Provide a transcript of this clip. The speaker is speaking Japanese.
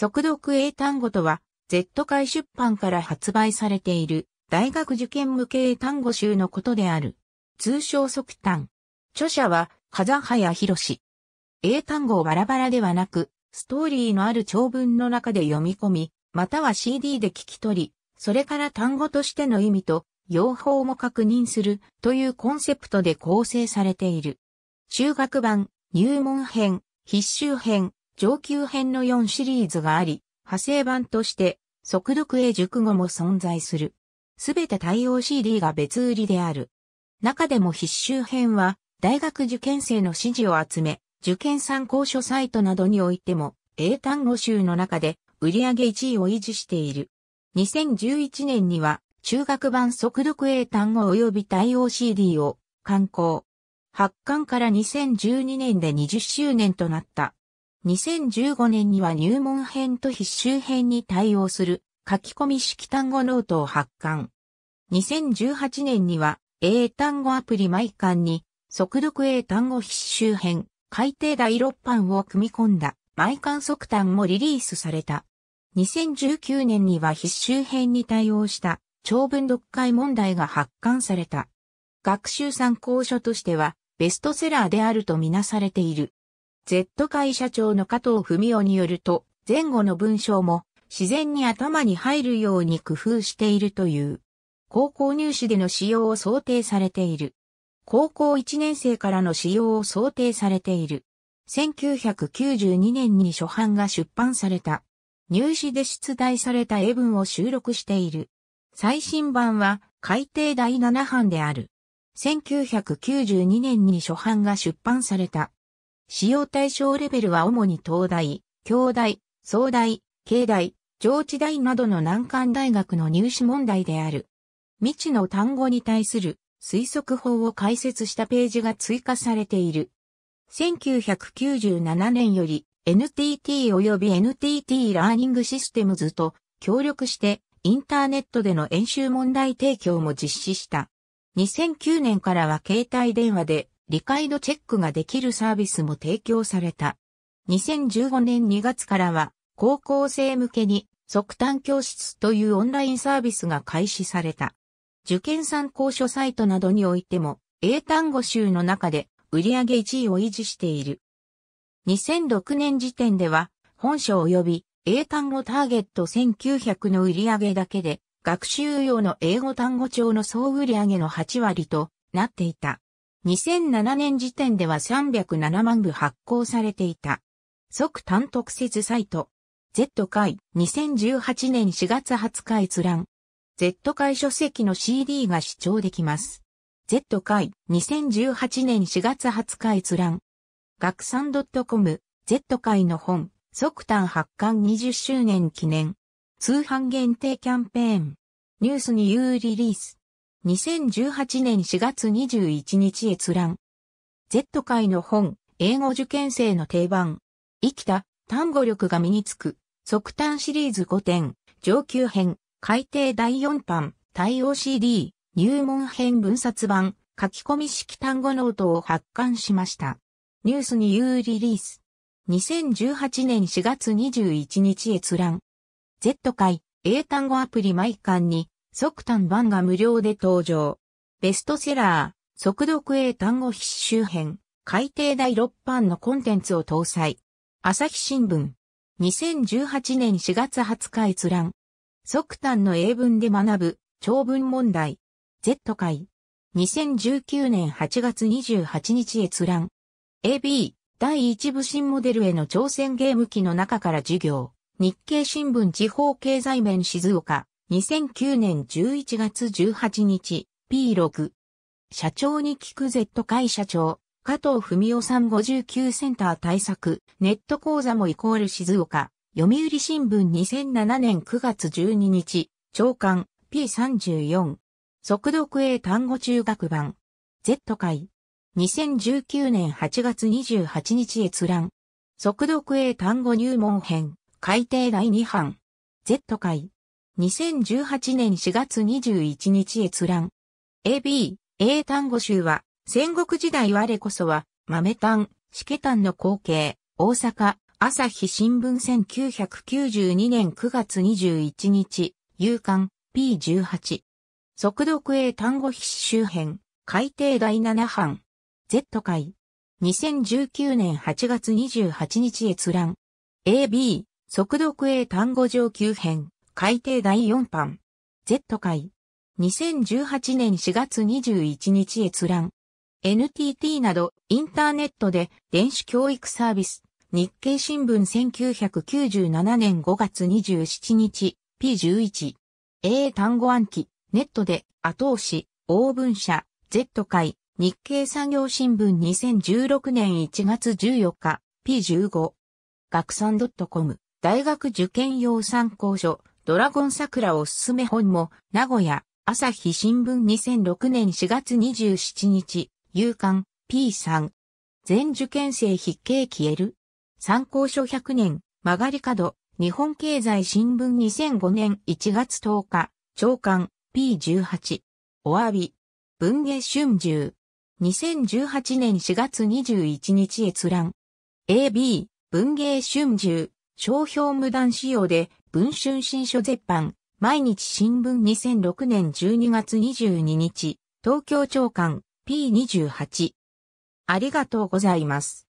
速読英単語とは、Z 会出版から発売されている大学受験向け英単語集のことである。通称速単。著者は、風早博士。英単語をバラバラではなく、ストーリーのある長文の中で読み込み、または CD で聞き取り、それから単語としての意味と用法も確認するというコンセプトで構成されている。中学版、入門編、必修編、上級編の4シリーズがあり、派生版として速読英熟語も存在する。すべて対応 CD が別売りである。中でも必修編は大学受験生の支持を集め、受験参考書サイトなどにおいても英単語集の中で売り上げ1位を維持している。2011年には中学版速読英単語及び対応 CD を刊行。発刊から2012年で20周年となった。2015年には入門編と必修編に対応する書き込み式単語ノートを発刊。2018年には英単語アプリ毎巻に速読英単語必修編改訂第6版を組み込んだ毎巻速単もリリースされた。2019年には必修編に対応した長文読解問題が発刊された。学習参考書としてはベストセラーであるとみなされている。Z 会社長の加藤文夫によると、前後の文章も自然に頭に入るように工夫しているという。高校入試での使用を想定されている。高校1年生からの使用を想定されている。1992年に初版が出版された。入試で出題された英文を収録している。最新版は改訂第7版である。1992年に初版が出版された。使用対象レベルは主に東大、京大、総大、経大、上智大などの難関大学の入試問題である。未知の単語に対する推測法を解説したページが追加されている。1997年より NTT 及び NTT ラーニングシステムズと協力してインターネットでの演習問題提供も実施した。2009年からは携帯電話で理解度チェックができるサービスも提供された。2015年2月からは高校生向けに即単教室というオンラインサービスが開始された。受験参考書サイトなどにおいても英単語集の中で売上1位を維持している。2006年時点では本書及び英単語ターゲット1900の売上だけで学習用の英語単語帳の総売上げの8割となっていた。2007年時点では307万部発行されていた。即単特設サイト。Z 会2018年4月20日閲覧。Z 会書籍の CD が視聴できます。Z 会2018年4月20日閲覧。学産 .com Z 会の本即単発刊20周年記念。通販限定キャンペーン。News2u リリース。2018年4月21日閲覧。Z 会の本、英語受験生の定番。生きた、単語力が身につく、速単シリーズ5点、上級編、改訂第4版、対応 CD、入門編分冊版、書き込み式単語ノートを発刊しました。 News2u リリース。2018年4月21日閲覧。Z 会、英単語アプリ毎巻に即単版が無料で登場。ベストセラー、速読英単語必修編、改訂第6版のコンテンツを搭載。朝日新聞。2018年4月20日閲覧。即単の英文で学ぶ、長文問題。Z 会。2019年8月28日閲覧。AB、第1部新モデルへの挑戦ゲーム機の中から授業。日経新聞地方経済面静岡。2009年11月18日、P6。社長に聞く Z 会社長、加藤文夫さん59センター対策、ネット講座もイコール静岡、読売新聞2007年9月12日、長官、P34。速読英単語中学版、Z 会。2019年8月28日閲覧。速読英単語入門編、改訂第2版、Z 会。2018年4月21日閲覧。AB、英単語集は、戦国時代我こそは、豆単、試験単の後継、大阪、朝日新聞1992年9月21日、夕刊 P18。速読英単語筆周辺、改訂第7版。Z 会。2019年8月28日閲覧。AB、速読英単語上級編、改訂第4版。Z 会。2018年4月21日閲覧。NTT などインターネットで電子教育サービス。日経新聞1997年5月27日。P11 英単語暗記。ネットで後押し。大文社。Z 会日経産業新聞。2016年1月14日。P15 学産 .com 大学受験用参考書。ドラゴン桜おすすめ本も名古屋朝日新聞2006年4月27日、夕刊 P3。全受験生筆形消える参考書100年、曲がり角、日本経済新聞2005年1月10日、長官 P18。お詫び。文芸春秋。2018年4月21日閲覧。AB、文芸春秋。商標無断使用で、文春新書絶版。毎日新聞2006年12月22日、東京長官 P28。ありがとうございます。